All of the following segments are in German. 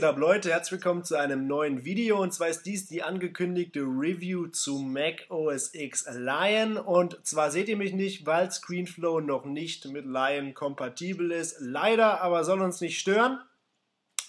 geht Leute, herzlich willkommen zu einem neuen Video und zwar ist dies die angekündigte Review zu Mac OS X Lion und zwar seht ihr mich nicht, weil ScreenFlow noch nicht mit Lion kompatibel ist, leider, aber soll uns nicht stören.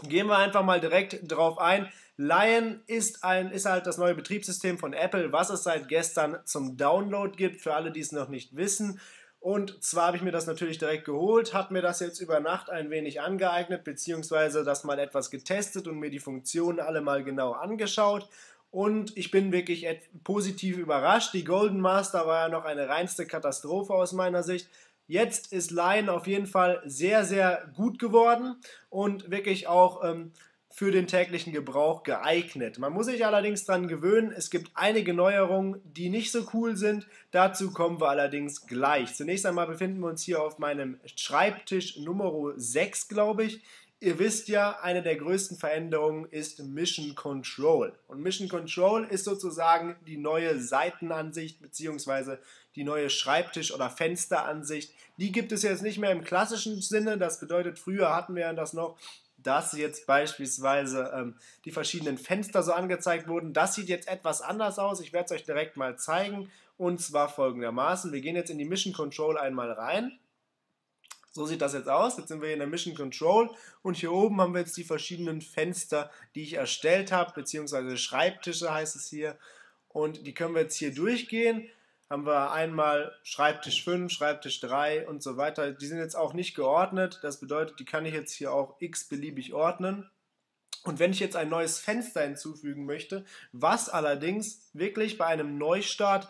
Gehen wir einfach mal direkt drauf ein. Lion ist, ein, ist halt das neue Betriebssystem von Apple, was es seit gestern zum Download gibt, für alle, die es noch nicht wissen. Und zwar habe ich mir das natürlich direkt geholt, habe mir das jetzt über Nacht ein wenig angeeignet, beziehungsweise das mal etwas getestet und mir die Funktionen alle mal genau angeschaut. Und ich bin wirklich positiv überrascht. Die Golden Master war ja noch eine reinste Katastrophe aus meiner Sicht. Jetzt ist Lion auf jeden Fall sehr, sehr gut geworden und wirklich auch ähm, für den täglichen Gebrauch geeignet. Man muss sich allerdings daran gewöhnen, es gibt einige Neuerungen, die nicht so cool sind. Dazu kommen wir allerdings gleich. Zunächst einmal befinden wir uns hier auf meinem Schreibtisch Nummer 6, glaube ich. Ihr wisst ja, eine der größten Veränderungen ist Mission Control. Und Mission Control ist sozusagen die neue Seitenansicht bzw. die neue Schreibtisch- oder Fensteransicht. Die gibt es jetzt nicht mehr im klassischen Sinne. Das bedeutet, früher hatten wir das noch dass jetzt beispielsweise ähm, die verschiedenen Fenster so angezeigt wurden. Das sieht jetzt etwas anders aus. Ich werde es euch direkt mal zeigen. Und zwar folgendermaßen. Wir gehen jetzt in die Mission Control einmal rein. So sieht das jetzt aus. Jetzt sind wir hier in der Mission Control und hier oben haben wir jetzt die verschiedenen Fenster, die ich erstellt habe, beziehungsweise Schreibtische heißt es hier. Und die können wir jetzt hier durchgehen haben wir einmal Schreibtisch 5, Schreibtisch 3 und so weiter. Die sind jetzt auch nicht geordnet. Das bedeutet, die kann ich jetzt hier auch x-beliebig ordnen. Und wenn ich jetzt ein neues Fenster hinzufügen möchte, was allerdings wirklich bei einem Neustart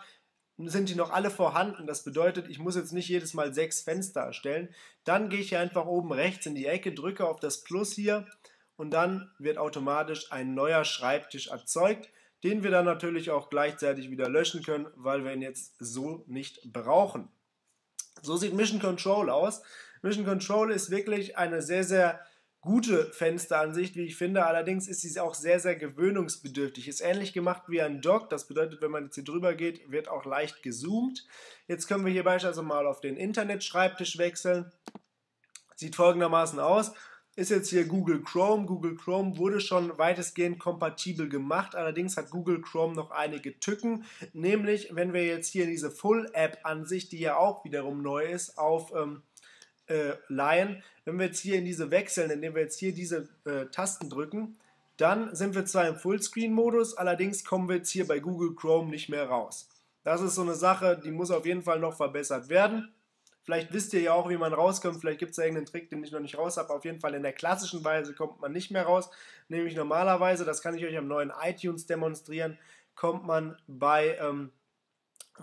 sind die noch alle vorhanden. Das bedeutet, ich muss jetzt nicht jedes Mal sechs Fenster erstellen. Dann gehe ich hier einfach oben rechts in die Ecke, drücke auf das Plus hier und dann wird automatisch ein neuer Schreibtisch erzeugt den wir dann natürlich auch gleichzeitig wieder löschen können, weil wir ihn jetzt so nicht brauchen. So sieht Mission Control aus. Mission Control ist wirklich eine sehr, sehr gute Fensteransicht, wie ich finde. Allerdings ist sie auch sehr, sehr gewöhnungsbedürftig. Ist ähnlich gemacht wie ein Dock. Das bedeutet, wenn man jetzt hier drüber geht, wird auch leicht gezoomt. Jetzt können wir hier beispielsweise mal auf den Internetschreibtisch wechseln. Sieht folgendermaßen aus ist jetzt hier Google Chrome. Google Chrome wurde schon weitestgehend kompatibel gemacht, allerdings hat Google Chrome noch einige Tücken, nämlich wenn wir jetzt hier diese Full-App-Ansicht, die ja auch wiederum neu ist, auf ähm, äh, Lion, wenn wir jetzt hier in diese wechseln, indem wir jetzt hier diese äh, Tasten drücken, dann sind wir zwar im Fullscreen-Modus, allerdings kommen wir jetzt hier bei Google Chrome nicht mehr raus. Das ist so eine Sache, die muss auf jeden Fall noch verbessert werden. Vielleicht wisst ihr ja auch, wie man rauskommt. Vielleicht gibt es ja irgendeinen Trick, den ich noch nicht raus habe. Auf jeden Fall in der klassischen Weise kommt man nicht mehr raus. Nämlich normalerweise, das kann ich euch am neuen iTunes demonstrieren, kommt man bei, ähm,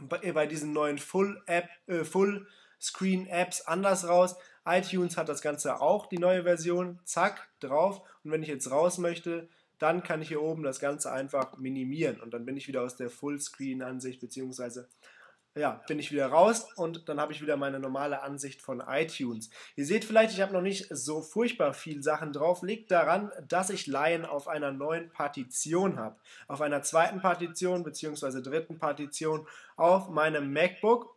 bei, bei, diesen neuen Full, App, äh, Full Screen Apps anders raus. iTunes hat das Ganze auch, die neue Version. Zack, drauf. Und wenn ich jetzt raus möchte, dann kann ich hier oben das Ganze einfach minimieren. Und dann bin ich wieder aus der Fullscreen-Ansicht beziehungsweise ja, bin ich wieder raus und dann habe ich wieder meine normale Ansicht von iTunes. Ihr seht vielleicht, ich habe noch nicht so furchtbar viel Sachen drauf. Liegt daran, dass ich Lion auf einer neuen Partition habe. Auf einer zweiten Partition bzw. dritten Partition auf meinem MacBook.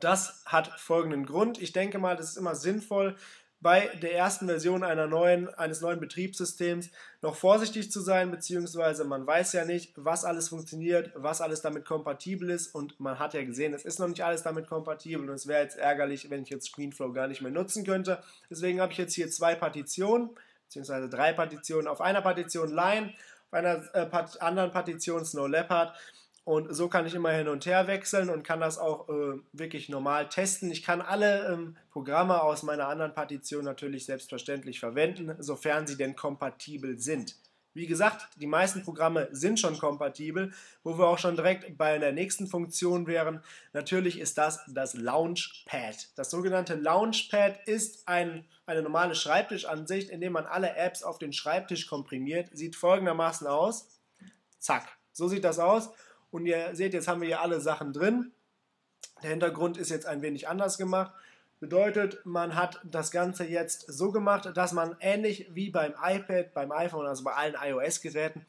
Das hat folgenden Grund. Ich denke mal, das ist immer sinnvoll, bei der ersten Version einer neuen, eines neuen Betriebssystems noch vorsichtig zu sein, beziehungsweise man weiß ja nicht, was alles funktioniert, was alles damit kompatibel ist und man hat ja gesehen, es ist noch nicht alles damit kompatibel und es wäre jetzt ärgerlich, wenn ich jetzt ScreenFlow gar nicht mehr nutzen könnte. Deswegen habe ich jetzt hier zwei Partitionen, beziehungsweise drei Partitionen. Auf einer Partition Line, auf einer äh, anderen Partition Snow Leopard und so kann ich immer hin und her wechseln und kann das auch äh, wirklich normal testen. Ich kann alle ähm, Programme aus meiner anderen Partition natürlich selbstverständlich verwenden, sofern sie denn kompatibel sind. Wie gesagt, die meisten Programme sind schon kompatibel, wo wir auch schon direkt bei der nächsten Funktion wären. Natürlich ist das das Launchpad. Das sogenannte Launchpad ist ein, eine normale Schreibtischansicht, in dem man alle Apps auf den Schreibtisch komprimiert. Sieht folgendermaßen aus. Zack, so sieht das aus. Und ihr seht, jetzt haben wir hier alle Sachen drin. Der Hintergrund ist jetzt ein wenig anders gemacht. Bedeutet, man hat das Ganze jetzt so gemacht, dass man ähnlich wie beim iPad, beim iPhone, also bei allen iOS-Geräten,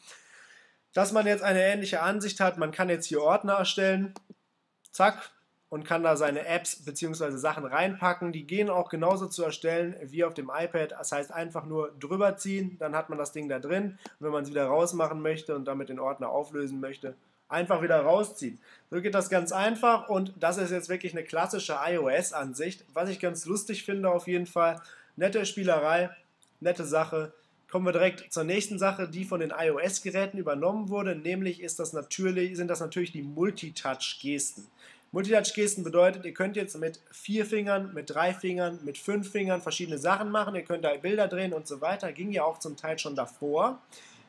dass man jetzt eine ähnliche Ansicht hat. Man kann jetzt hier Ordner erstellen. Zack, und kann da seine Apps bzw. Sachen reinpacken. Die gehen auch genauso zu erstellen wie auf dem iPad. Das heißt einfach nur drüber ziehen, dann hat man das Ding da drin. Und wenn man es wieder rausmachen möchte und damit den Ordner auflösen möchte, einfach wieder rausziehen. So geht das ganz einfach und das ist jetzt wirklich eine klassische iOS-Ansicht. Was ich ganz lustig finde auf jeden Fall. Nette Spielerei, nette Sache. Kommen wir direkt zur nächsten Sache, die von den iOS-Geräten übernommen wurde, nämlich ist das natürlich, sind das natürlich die Multitouch-Gesten. Multitouch-Gesten bedeutet, ihr könnt jetzt mit vier Fingern, mit drei Fingern, mit fünf Fingern verschiedene Sachen machen. Ihr könnt da Bilder drehen und so weiter. Ging ja auch zum Teil schon davor.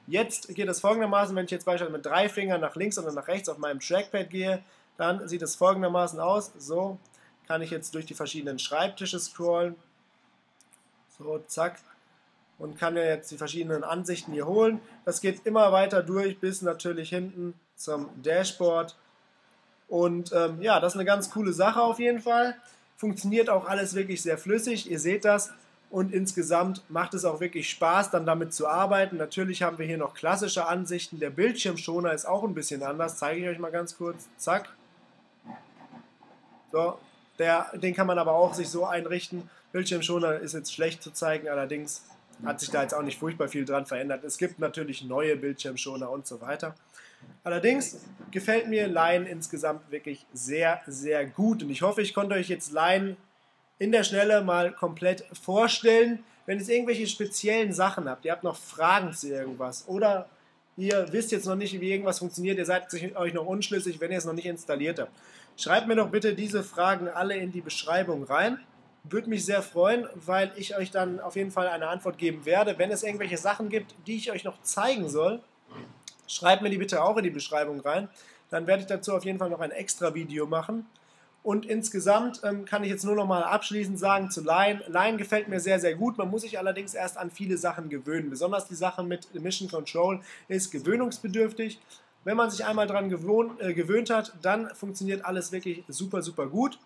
Jetzt geht es folgendermaßen, wenn ich jetzt beispielsweise mit drei Fingern nach links oder nach rechts auf meinem Trackpad gehe, dann sieht es folgendermaßen aus. So kann ich jetzt durch die verschiedenen Schreibtische scrollen. So, zack. Und kann ja jetzt die verschiedenen Ansichten hier holen. Das geht immer weiter durch bis natürlich hinten zum Dashboard. Und ähm, ja, das ist eine ganz coole Sache auf jeden Fall. Funktioniert auch alles wirklich sehr flüssig. Ihr seht das. Und insgesamt macht es auch wirklich Spaß, dann damit zu arbeiten. Natürlich haben wir hier noch klassische Ansichten. Der Bildschirmschoner ist auch ein bisschen anders. Zeige ich euch mal ganz kurz. Zack. So, der, den kann man aber auch sich so einrichten. Bildschirmschoner ist jetzt schlecht zu zeigen, allerdings hat sich da jetzt auch nicht furchtbar viel dran verändert. Es gibt natürlich neue Bildschirmschoner und so weiter. Allerdings gefällt mir Line insgesamt wirklich sehr, sehr gut. Und ich hoffe, ich konnte euch jetzt Line in der Schnelle mal komplett vorstellen. Wenn ihr irgendwelche speziellen Sachen habt, ihr habt noch Fragen zu irgendwas oder ihr wisst jetzt noch nicht, wie irgendwas funktioniert, ihr seid euch noch unschlüssig, wenn ihr es noch nicht installiert habt, schreibt mir doch bitte diese Fragen alle in die Beschreibung rein. Würde mich sehr freuen, weil ich euch dann auf jeden Fall eine Antwort geben werde. Wenn es irgendwelche Sachen gibt, die ich euch noch zeigen soll, schreibt mir die bitte auch in die Beschreibung rein. Dann werde ich dazu auf jeden Fall noch ein extra Video machen. Und insgesamt ähm, kann ich jetzt nur noch mal abschließend sagen zu Line. Line gefällt mir sehr, sehr gut. Man muss sich allerdings erst an viele Sachen gewöhnen. Besonders die Sache mit Mission Control ist gewöhnungsbedürftig. Wenn man sich einmal daran gewohnt, äh, gewöhnt hat, dann funktioniert alles wirklich super, super gut.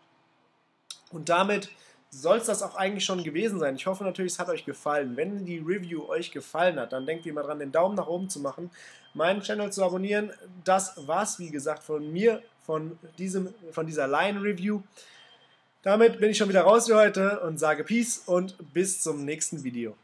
Und damit soll es das auch eigentlich schon gewesen sein. Ich hoffe natürlich, es hat euch gefallen. Wenn die Review euch gefallen hat, dann denkt ihr mal dran, den Daumen nach oben zu machen, meinen Channel zu abonnieren. Das war's, wie gesagt, von mir, von, diesem, von dieser Line-Review. Damit bin ich schon wieder raus für heute und sage Peace und bis zum nächsten Video.